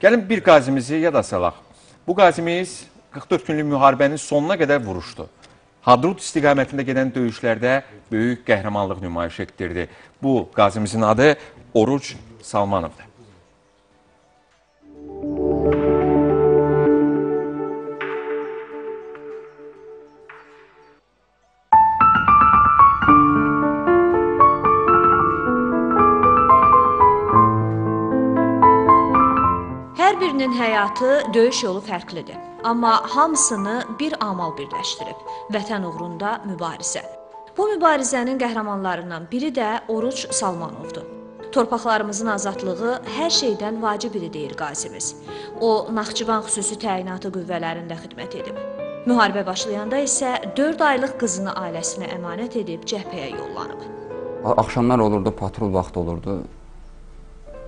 Gəlin bir qazimizi yada salaq. Bu qazimiz 44 günlük müharibənin sonuna qədər vuruşdu. Hadrut istiqamətində gedən döyüşlərdə böyük qəhrəmanlıq nümayiş etdirdi. Bu qazimizin adı Oruc Salmanovdur. Hər birinin həyatı, döyüş yolu fərqlidir. Amma hamısını bir amal birləşdirib. Vətən uğrunda mübarizə. Bu mübarizənin qəhrəmanlarından biri də Oruc Salmanovdur. Torpaqlarımızın azadlığı hər şeydən vacib idi deyir qazimiz. O, Naxçıvan xüsusi təyinatı qüvvələrində xidmət edib. Müharibə başlayanda isə 4 aylıq qızını ailəsinə əmanət edib cəbhəyə yollanıb. Axşamlar olurdu, patrul vaxtı olurdu.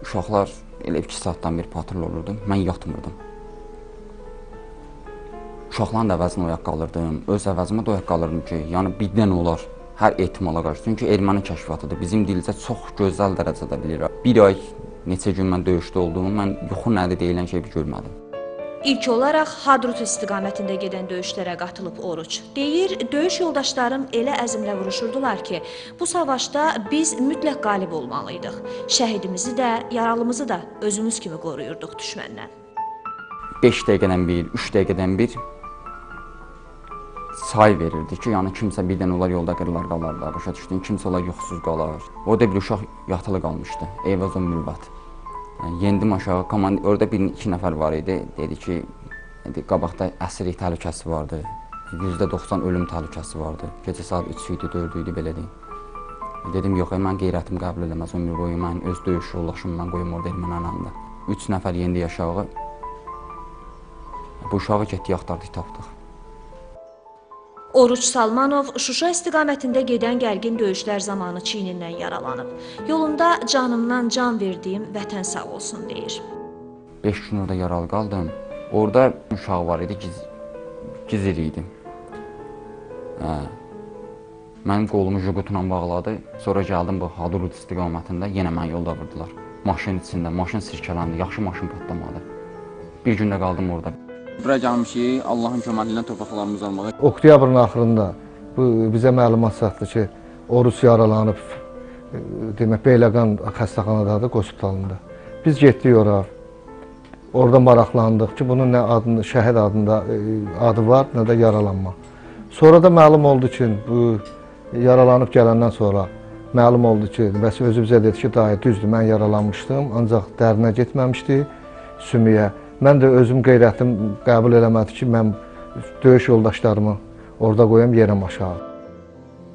Uşaqlar elə 2 saatdan bir patrul olurdu. Mən yatmırdım. Uşaqların da əvəzinə oyaq qalırdım. Öz əvəzimə də oyaq qalırdım ki, yəni birdən olar hər ehtimala qarşı. Çünki erməni kəşfiyyatıdır. Bizim dilcə çox gözəl dərəcədə bilirəm. Bir ay neçə gün mən döyüşdə olduğum, mən yuxu nədir deyilən şey bir görmədim. İlk olaraq Hadrut istiqamətində gedən döyüşlərə qatılıb Oruç. Deyir, döyüş yoldaşlarım elə əzmlə vuruşurdular ki, bu savaşda biz mütləq qalib olmalıydıq. Şəhidimizi də, yaralımızı da özümüz kimi qoruyurduq düşməndən. 5 dəqiqədən bir, 3 dəqiqədən bir say verirdi ki, yəni kimsə birdən olar yolda qırılar qalarlar, başa düşdün, kimsə olar yuxusuz qalar. Orada bir uşaq yatılı qalmışdı, Eyvazon Mülvat. Yendim aşağı, komand orada bir iki nəfər var idi. Dedi ki, qabaqda əsirlik təhlükəsi vardı. %90 ölüm təhlükəsi vardı. Gecə saat 3 idi, 4 idi belə deyim. Dedim, yox, ey, mən qeyrətim qəbul eləməz ömür boyu. Mən öz döyüş yoldaşımı mən qoyum orada erməni anamda. 3 nəfər yendi aşağı. Bu uşağı getdik, axtardıq, tapdıq. Oruç Salmanov Şuşa istiqamətində gedən gərgin döyüşlər zamanı çiynindən yaralanıb. Yolunda canımdan can verdiyim vətən sağ olsun deyir. 5 gün orada yaralı qaldım. Orada uşaq var idi, giz gizir idi. Hə. Mənim qolumu jugutla bağladı. Sonra gəldim bu Hadrut istiqamətində yenə mən yolda vurdular. Maşın içində, maşın sirkələndi, yaxşı maşın patlamadı. Bir gün də qaldım orada. Bura gəlmişik, Allahın köməyi ilə torpaqlarımızı almağa. Oktyabrın axırında bu bizə məlumat çatdı ki, Orus yaralanıb, e, demək Beyləqan xəstəxanadadır, hospitalında. Biz getdik ora. Orada maraqlandıq ki, bunun nə adını, şəhid adında e, adı var, nə də yaralanma. Sonra da məlum oldu ki, bu yaralanıb gələndən sonra məlum oldu ki, bəs özü bizə dedi ki, dayı düzdür, mən yaralanmışdım, ancaq dərinə getməmişdi sümüyə. Mən də özüm qeyrətim qəbul eləmədi ki, mən döyüş yoldaşlarımı orada qoyum yerəm aşağı.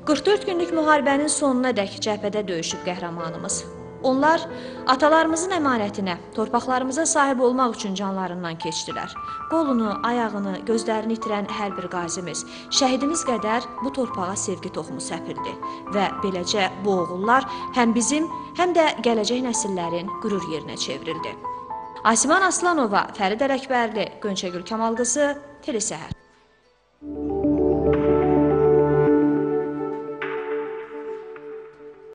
44 günlük müharibənin sonuna dək cəbhədə döyüşüb qəhrəmanımız. Onlar atalarımızın əmanətinə, torpaqlarımıza sahib olmaq üçün canlarından keçdilər. Qolunu, ayağını, gözlərini itirən hər bir qazimiz, şəhidimiz qədər bu torpağa sevgi toxumu səpildi və beləcə bu oğullar həm bizim, həm də gələcək nəsillərin qürur yerinə çevrildi. Asiman Aslanova, Fərid Ələkbərli, Gönçəgül Kamalqızı, Telesəhər.